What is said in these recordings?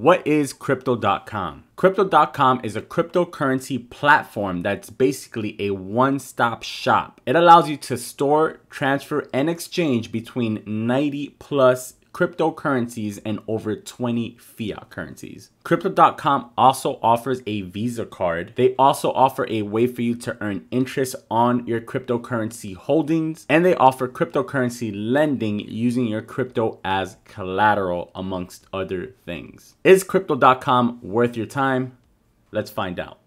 What is Crypto.com? Crypto.com is a cryptocurrency platform that's basically a one stop shop. It allows you to store, transfer, and exchange between 90 plus cryptocurrencies and over 20 fiat currencies. Crypto.com also offers a Visa card. They also offer a way for you to earn interest on your cryptocurrency holdings, and they offer cryptocurrency lending using your crypto as collateral, amongst other things. Is Crypto.com worth your time? Let's find out.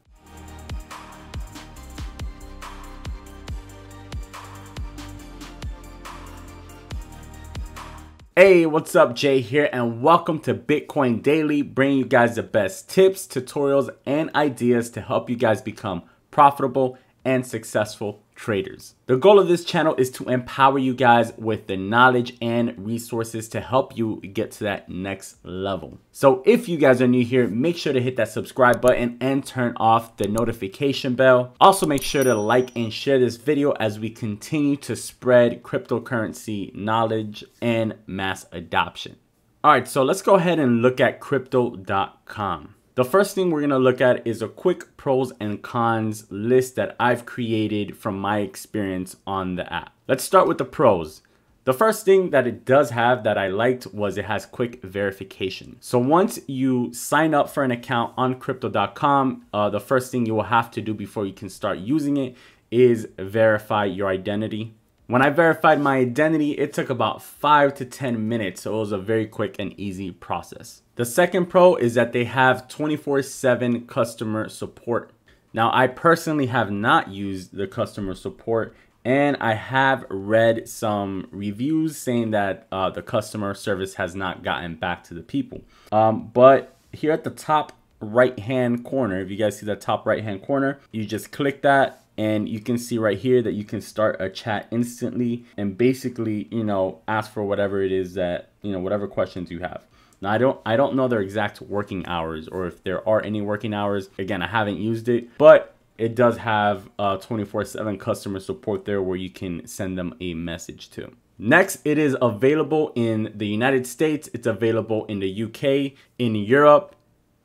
Hey, what's up? Jay here, and welcome to Bitcoin Daily, bringing you guys the best tips, tutorials, and ideas to help you guys become profitable and successful traders. The goal of this channel is to empower you guys with the knowledge and resources to help you get to that next level. So if you guys are new here, make sure to hit that subscribe button and turn off the notification bell. Also make sure to like and share this video as we continue to spread cryptocurrency knowledge and mass adoption. All right, so let's go ahead and look at crypto.com. The first thing we're going to look at is a quick pros and cons list that I've created from my experience on the app. Let's start with the pros. The first thing that it does have that I liked was it has quick verification. So once you sign up for an account on crypto.com, uh, the first thing you will have to do before you can start using it is verify your identity. When I verified my identity, it took about five to 10 minutes, so it was a very quick and easy process. The second pro is that they have 24 7 customer support. Now, I personally have not used the customer support and I have read some reviews saying that uh, the customer service has not gotten back to the people. Um, but here at the top right hand corner, if you guys see the top right hand corner, you just click that and you can see right here that you can start a chat instantly and basically you know ask for whatever it is that you know whatever questions you have. Now i don't i don't know their exact working hours or if there are any working hours. Again i haven't used it but it does have uh 24 7 customer support there where you can send them a message to. Next, it is available in the United States, it's available in the UK, in Europe,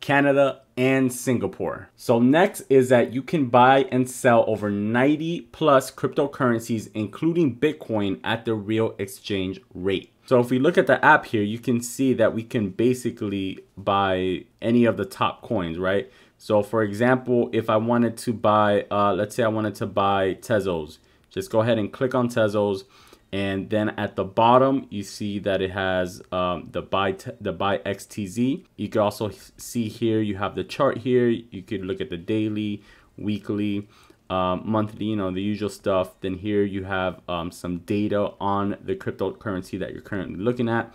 Canada, and Singapore. So next is that you can buy and sell over 90 plus cryptocurrencies, including Bitcoin at the real exchange rate. So if we look at the app here, you can see that we can basically buy any of the top coins, right? So for example, if I wanted to buy, uh, let's say I wanted to buy Tezos, just go ahead and click on Tezos and then at the bottom you see that it has um, the buy the buy XTZ. You can also see here you have the chart here. You could look at the daily, weekly, um, monthly, you know the usual stuff. Then here you have um, some data on the cryptocurrency that you're currently looking at.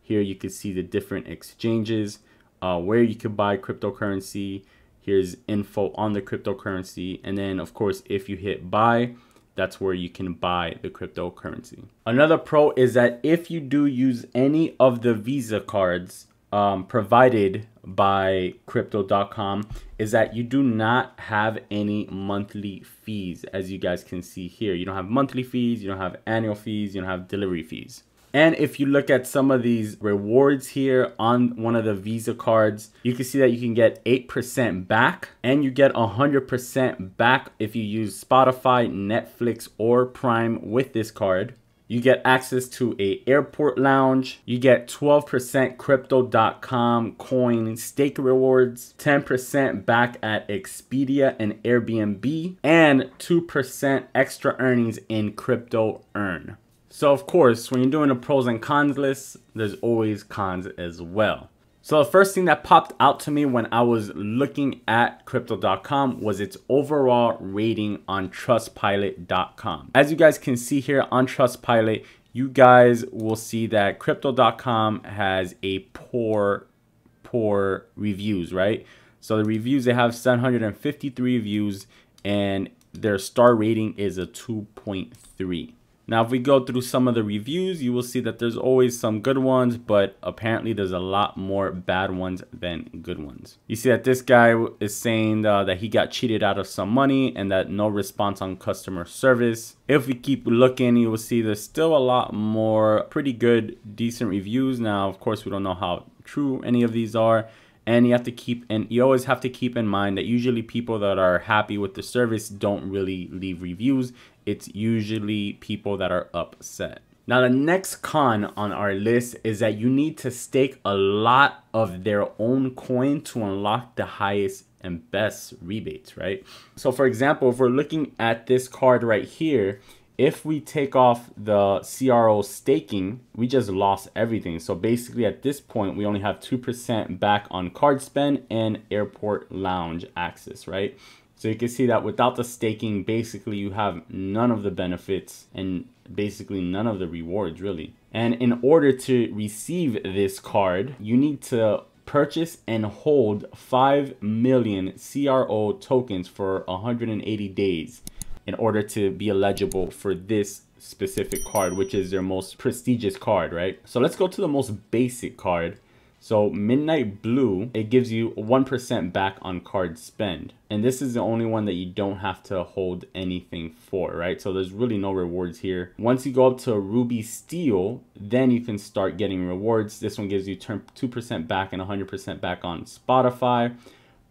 Here you can see the different exchanges uh, where you can buy cryptocurrency. Here's info on the cryptocurrency, and then of course if you hit buy that's where you can buy the cryptocurrency. Another pro is that if you do use any of the Visa cards um, provided by crypto.com is that you do not have any monthly fees as you guys can see here. You don't have monthly fees, you don't have annual fees, you don't have delivery fees. And if you look at some of these rewards here on one of the Visa cards, you can see that you can get 8% back and you get 100% back if you use Spotify, Netflix, or Prime with this card. You get access to a airport lounge. You get 12% crypto.com coin stake rewards, 10% back at Expedia and Airbnb, and 2% extra earnings in crypto earn. So of course, when you're doing a pros and cons list, there's always cons as well. So the first thing that popped out to me when I was looking at crypto.com was its overall rating on trustpilot.com. As you guys can see here on Trustpilot, you guys will see that crypto.com has a poor poor reviews, right? So the reviews they have 753 reviews and their star rating is a 2.3. Now, if we go through some of the reviews, you will see that there's always some good ones, but apparently there's a lot more bad ones than good ones. You see that this guy is saying uh, that he got cheated out of some money and that no response on customer service. If we keep looking, you will see there's still a lot more pretty good, decent reviews. Now, of course, we don't know how true any of these are. And you have to keep, and you always have to keep in mind that usually people that are happy with the service don't really leave reviews. It's usually people that are upset. Now, the next con on our list is that you need to stake a lot of their own coin to unlock the highest and best rebates, right? So, for example, if we're looking at this card right here, if we take off the CRO staking, we just lost everything. So basically at this point, we only have 2% back on card spend and airport lounge access, right? So you can see that without the staking, basically you have none of the benefits and basically none of the rewards really. And in order to receive this card, you need to purchase and hold 5 million CRO tokens for 180 days in order to be eligible for this specific card, which is their most prestigious card, right? So let's go to the most basic card, so Midnight Blue, it gives you 1% back on card spend. And this is the only one that you don't have to hold anything for, right? So there's really no rewards here. Once you go up to Ruby Steel, then you can start getting rewards. This one gives you 2% back and 100% back on Spotify.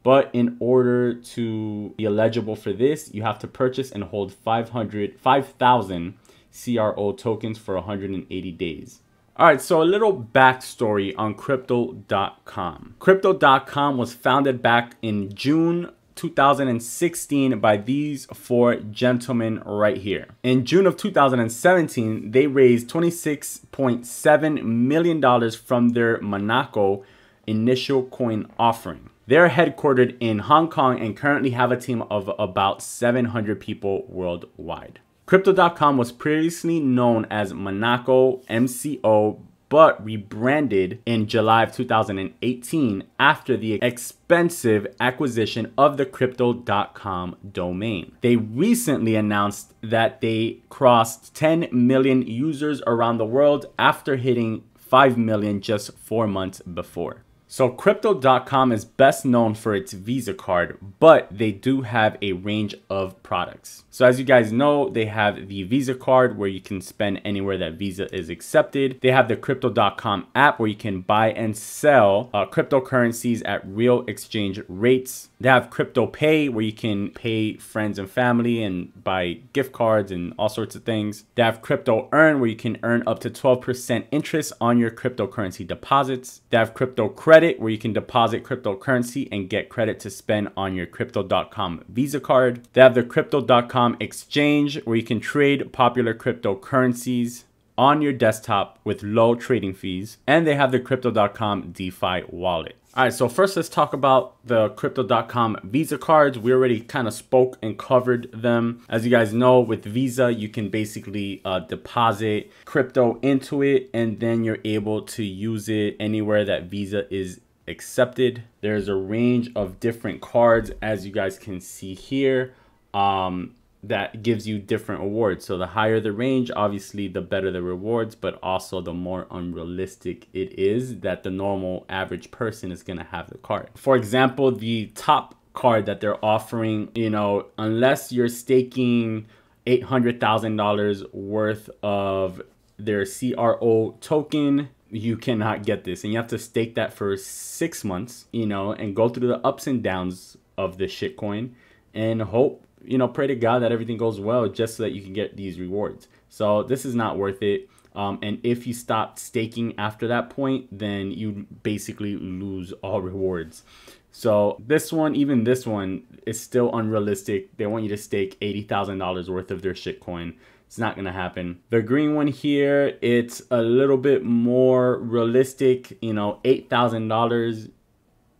But in order to be eligible for this, you have to purchase and hold 500, 5,000 CRO tokens for 180 days. All right, so a little backstory on Crypto.com. Crypto.com was founded back in June 2016 by these four gentlemen right here. In June of 2017, they raised $26.7 million from their Monaco initial coin offering. They're headquartered in Hong Kong and currently have a team of about 700 people worldwide. Crypto.com was previously known as Monaco MCO but rebranded in July of 2018 after the expensive acquisition of the crypto.com domain. They recently announced that they crossed 10 million users around the world after hitting 5 million just 4 months before. So crypto.com is best known for its Visa card, but they do have a range of products. So as you guys know, they have the Visa card where you can spend anywhere that Visa is accepted. They have the crypto.com app where you can buy and sell uh, cryptocurrencies at real exchange rates. They have crypto pay where you can pay friends and family and buy gift cards and all sorts of things. They have crypto earn where you can earn up to 12% interest on your cryptocurrency deposits. They have crypto credit credit where you can deposit cryptocurrency and get credit to spend on your crypto.com Visa card. They have the crypto.com exchange where you can trade popular cryptocurrencies on your desktop with low trading fees. And they have the crypto.com DeFi wallet. All right, so first let's talk about the crypto.com Visa cards. We already kind of spoke and covered them. As you guys know, with Visa, you can basically uh, deposit crypto into it and then you're able to use it anywhere that Visa is accepted. There's a range of different cards as you guys can see here. Um, that gives you different awards. So the higher the range, obviously the better the rewards, but also the more unrealistic it is that the normal average person is going to have the card. For example, the top card that they're offering, you know, unless you're staking $800,000 worth of their CRO token, you cannot get this. And you have to stake that for six months, you know, and go through the ups and downs of the shitcoin and hope you know, pray to God that everything goes well just so that you can get these rewards. So this is not worth it. Um, and if you stop staking after that point, then you basically lose all rewards. So this one, even this one, is still unrealistic. They want you to stake $80,000 worth of their shitcoin. It's not to happen. The green one here, it's a little bit more realistic, you know, $8,000.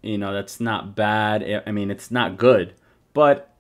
You know, that's not bad. I mean, it's not good, but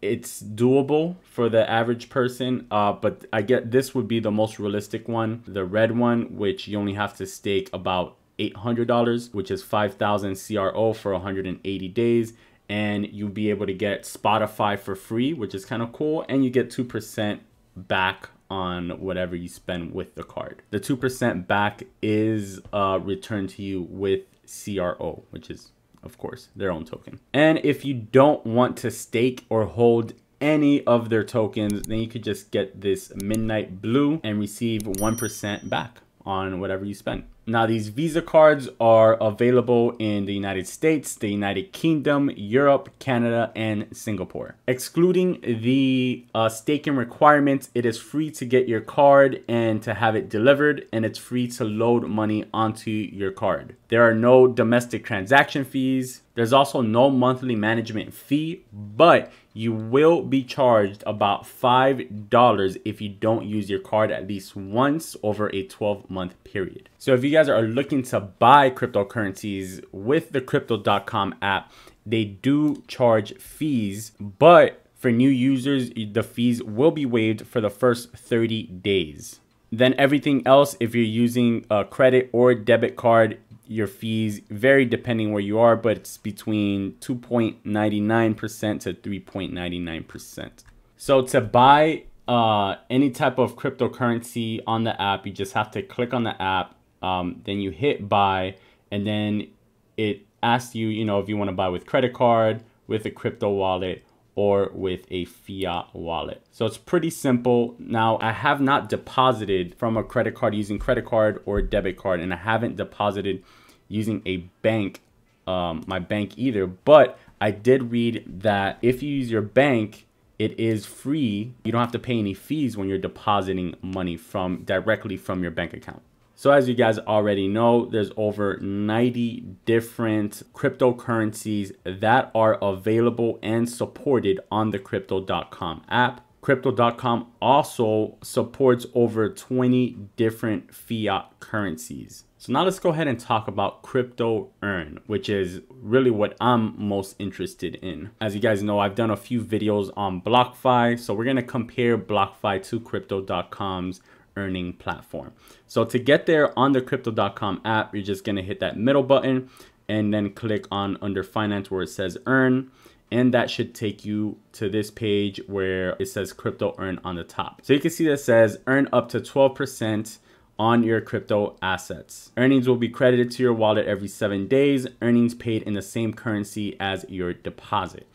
it's doable for the average person uh, but i get this would be the most realistic one. The red one which you only have to stake about $800 which is 5000 cro for 180 days. And you'll be able to get spotify for free which is kind of cool. And you get 2% back on whatever you spend with the card. The 2% back is uh, returned to you with cro which is of course, their own token. And if you don't want to stake or hold any of their tokens, then you could just get this Midnight Blue and receive 1% back on whatever you spend. Now, these Visa cards are available in the United States, the United Kingdom, Europe, Canada, and Singapore. Excluding the uh, staking requirements, it is free to get your card and to have it delivered, and it's free to load money onto your card. There are no domestic transaction fees. There's also no monthly management fee, but you will be charged about $5 if you don't use your card at least once over a 12 month period. So if you guys are looking to buy cryptocurrencies with the crypto.com app, they do charge fees, but for new users, the fees will be waived for the first 30 days. Then everything else, if you're using a credit or debit card, your fees vary depending where you are, but it's between 2.99% to 3.99%. So to buy uh, any type of cryptocurrency on the app, you just have to click on the app, um, then you hit buy, and then it asks you, you know, if you want to buy with credit card, with a crypto wallet, or with a fiat wallet. So it's pretty simple. Now, I have not deposited from a credit card using credit card or debit card, and I haven't deposited using a bank, um, my bank either. But I did read that if you use your bank, it is free. You don't have to pay any fees when you're depositing money from directly from your bank account. So as you guys already know, there's over 90 different cryptocurrencies that are available and supported on the crypto.com app. Crypto.com also supports over 20 different fiat currencies. So now let's go ahead and talk about Crypto Earn, which is really what I'm most interested in. As you guys know, I've done a few videos on BlockFi. So we're going to compare BlockFi to Crypto.com's earning platform. So to get there on the crypto.com app, you're just going to hit that middle button and then click on under finance where it says earn. And that should take you to this page where it says crypto earn on the top. So you can see that says earn up to 12% on your crypto assets. Earnings will be credited to your wallet every seven days. Earnings paid in the same currency as your deposit.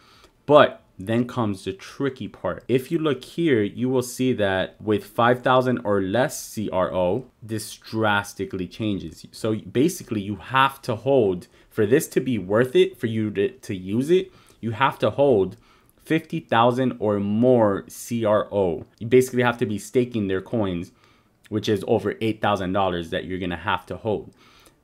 But then comes the tricky part. If you look here, you will see that with 5,000 or less CRO, this drastically changes. So basically you have to hold, for this to be worth it, for you to, to use it, you have to hold 50,000 or more CRO. You basically have to be staking their coins, which is over $8,000 that you're gonna have to hold.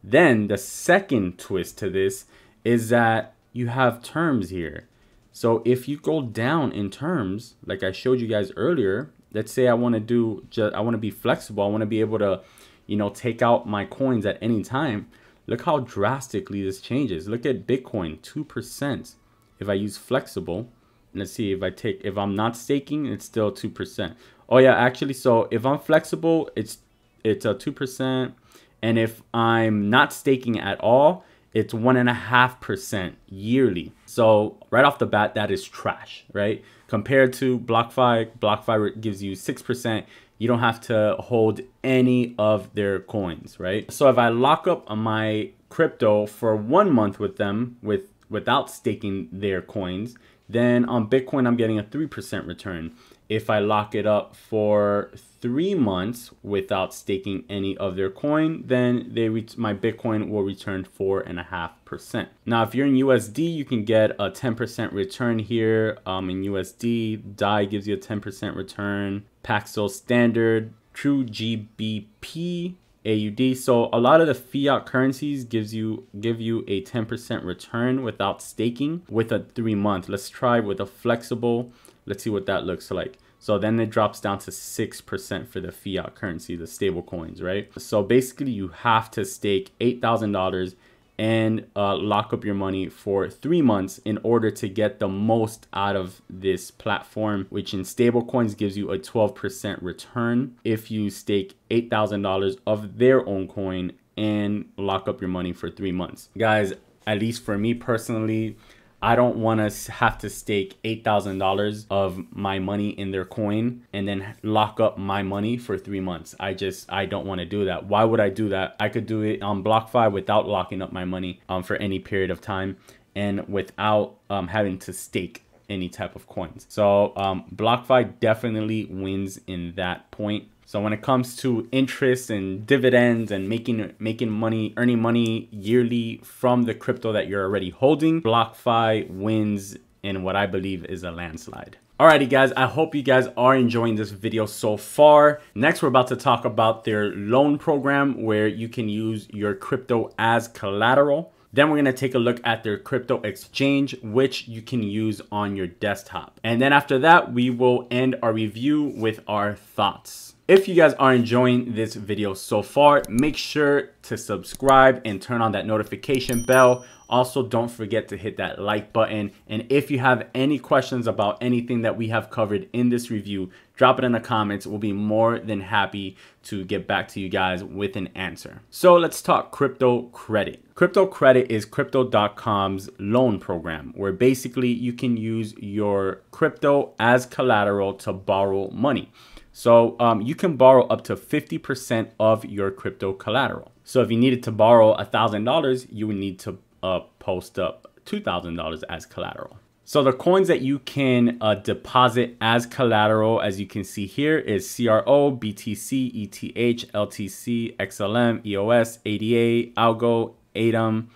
Then the second twist to this is that you have terms here. So if you go down in terms, like I showed you guys earlier, let's say I want to do, I want to be flexible. I want to be able to, you know, take out my coins at any time. Look how drastically this changes. Look at Bitcoin, 2%. If I use flexible, let's see if I take, if I'm not staking, it's still 2%. Oh yeah, actually, so if I'm flexible, it's, it's a 2%. And if I'm not staking at all, it's one and a half percent yearly. So right off the bat, that is trash, right? Compared to BlockFi, BlockFi gives you six percent. You don't have to hold any of their coins, right? So if I lock up my crypto for one month with them, with without staking their coins, then on Bitcoin I'm getting a three percent return if I lock it up for three months without staking any of their coin, then they my Bitcoin will return four and a half percent. Now, if you're in USD, you can get a 10% return here. Um, in USD, DAI gives you a 10% return. Paxos Standard, True GBP, AUD. So a lot of the fiat currencies gives you give you a 10% return without staking with a three month. Let's try with a flexible Let's see what that looks like. So then it drops down to 6% for the fiat currency, the stable coins, right? So basically you have to stake $8,000 and uh, lock up your money for three months in order to get the most out of this platform, which in stable coins gives you a 12% return if you stake $8,000 of their own coin and lock up your money for three months. Guys, at least for me personally, I don't want to have to stake $8,000 of my money in their coin and then lock up my money for three months. I just, I don't want to do that. Why would I do that? I could do it on BlockFi without locking up my money um, for any period of time and without um, having to stake any type of coins. So um, BlockFi definitely wins in that point. So when it comes to interest and dividends and making making money, earning money yearly from the crypto that you're already holding, BlockFi wins in what I believe is a landslide. Alrighty guys, I hope you guys are enjoying this video so far. Next, we're about to talk about their loan program where you can use your crypto as collateral. Then we're gonna take a look at their crypto exchange, which you can use on your desktop. And then after that, we will end our review with our thoughts. If you guys are enjoying this video so far, make sure to subscribe and turn on that notification bell. Also, don't forget to hit that like button. And if you have any questions about anything that we have covered in this review, drop it in the comments. We'll be more than happy to get back to you guys with an answer. So let's talk crypto credit. Crypto credit is crypto.com's loan program where basically you can use your crypto as collateral to borrow money. So um, you can borrow up to 50% of your crypto collateral. So if you needed to borrow $1,000, you would need to uh, post up $2,000 as collateral. So the coins that you can uh, deposit as collateral, as you can see here, is CRO, BTC, ETH, LTC, XLM, EOS, ADA, Algo, Atom,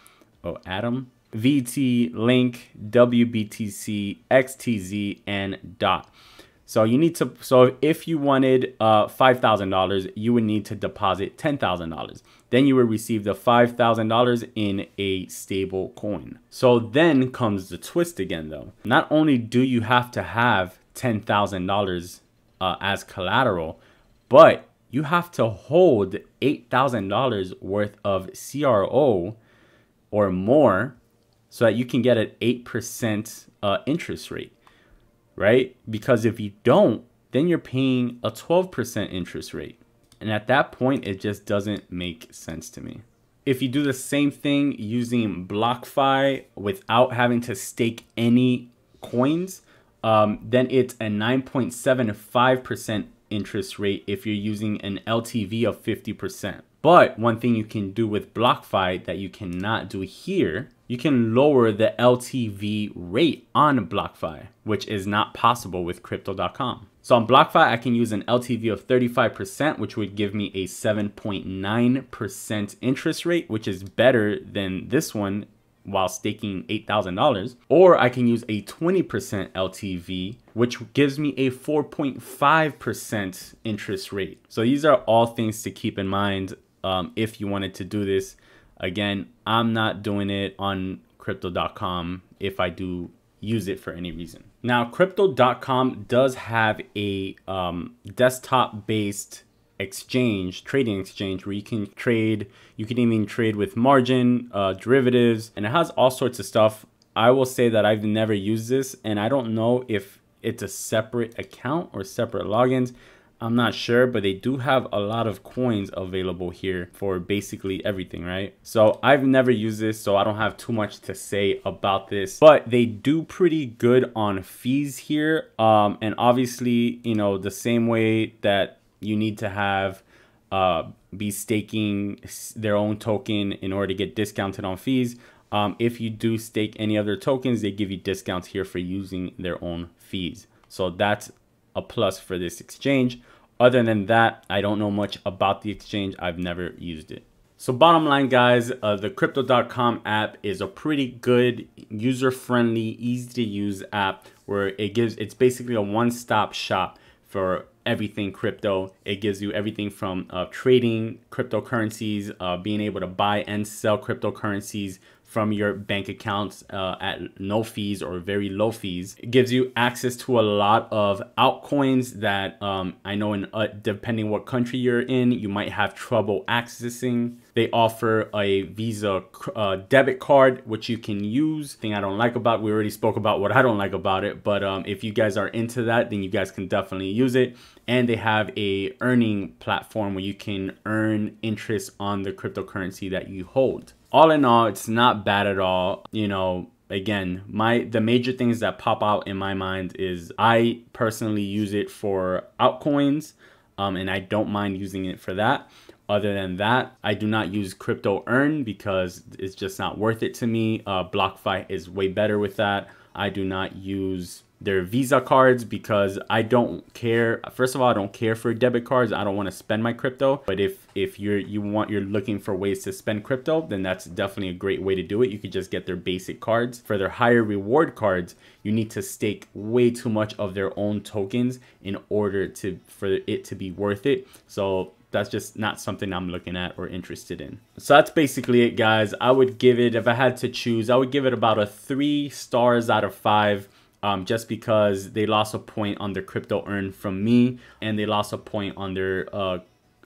oh, Atom, VT, Link, WBTC, XTZ, and DOT. So you need to, so if you wanted uh, $5,000, you would need to deposit $10,000. Then you would receive the $5,000 in a stable coin. So then comes the twist again though. Not only do you have to have $10,000 uh, as collateral, but you have to hold $8,000 worth of CRO or more so that you can get an 8% uh, interest rate right? Because if you don't, then you're paying a 12% interest rate. And at that point, it just doesn't make sense to me. If you do the same thing using BlockFi without having to stake any coins, um, then it's a 9.75% interest rate if you're using an LTV of 50%. But one thing you can do with BlockFi that you cannot do here you can lower the LTV rate on BlockFi, which is not possible with Crypto.com. So on BlockFi, I can use an LTV of 35%, which would give me a 7.9% interest rate, which is better than this one while staking $8,000. Or I can use a 20% LTV, which gives me a 4.5% interest rate. So these are all things to keep in mind um, if you wanted to do this. Again, I'm not doing it on crypto.com if I do use it for any reason. Now, crypto.com does have a um, desktop based exchange, trading exchange, where you can trade, you can even trade with margin, uh, derivatives, and it has all sorts of stuff. I will say that I've never used this, and I don't know if it's a separate account or separate logins. I'm not sure, but they do have a lot of coins available here for basically everything, right? So I've never used this, so I don't have too much to say about this, but they do pretty good on fees here. Um, and obviously, you know, the same way that you need to have uh, be staking their own token in order to get discounted on fees. Um, if you do stake any other tokens, they give you discounts here for using their own fees. So that's a plus for this exchange. Other than that, I don't know much about the exchange. I've never used it. So bottom line, guys, uh, the Crypto.com app is a pretty good, user-friendly, easy-to-use app where it gives, it's basically a one-stop shop for everything crypto. It gives you everything from uh, trading cryptocurrencies, uh, being able to buy and sell cryptocurrencies, from your bank accounts uh, at no fees or very low fees. It gives you access to a lot of altcoins that um, I know in uh, depending what country you're in, you might have trouble accessing. They offer a Visa uh, debit card, which you can use. Thing I don't like about, we already spoke about what I don't like about it, but um, if you guys are into that, then you guys can definitely use it. And they have a earning platform where you can earn interest on the cryptocurrency that you hold all in all, it's not bad at all. You know, again, my the major things that pop out in my mind is I personally use it for altcoins, um, and I don't mind using it for that. Other than that, I do not use crypto earn because it's just not worth it to me. Uh, BlockFi is way better with that. I do not use their Visa cards because I don't care. First of all, I don't care for debit cards. I don't want to spend my crypto. But if if you're you want you're looking for ways to spend crypto, then that's definitely a great way to do it. You could just get their basic cards. For their higher reward cards, you need to stake way too much of their own tokens in order to for it to be worth it. So that's just not something I'm looking at or interested in. So that's basically it, guys. I would give it, if I had to choose, I would give it about a three stars out of five um, just because they lost a point on their crypto earned from me and they lost a point on their uh,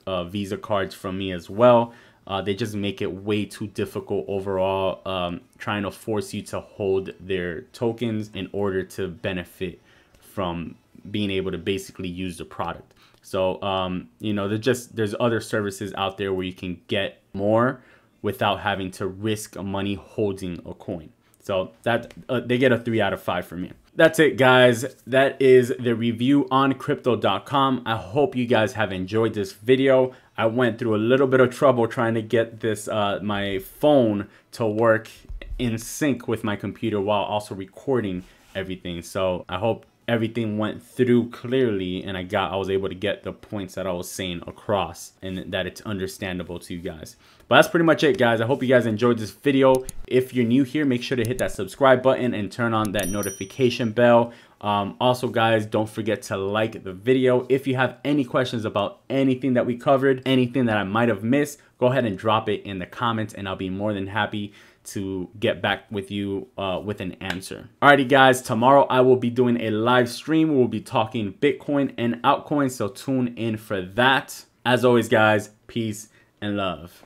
uh, Visa cards from me as well. Uh, they just make it way too difficult overall, um, trying to force you to hold their tokens in order to benefit from being able to basically use the product. So, um, you know, there's just there's other services out there where you can get more without having to risk money holding a coin. So that uh, they get a three out of five for me. That's it, guys. That is the review on crypto.com. I hope you guys have enjoyed this video. I went through a little bit of trouble trying to get this uh, my phone to work in sync with my computer while also recording everything. So I hope everything went through clearly and I got I was able to get the points that I was saying across and that it's understandable to you guys. But that's pretty much it guys. I hope you guys enjoyed this video. If you're new here, make sure to hit that subscribe button and turn on that notification bell. Um, also guys, don't forget to like the video. If you have any questions about anything that we covered, anything that I might have missed, go ahead and drop it in the comments and I'll be more than happy to get back with you uh, with an answer. Alrighty guys, tomorrow I will be doing a live stream. We'll be talking Bitcoin and altcoins, so tune in for that. As always guys, peace and love.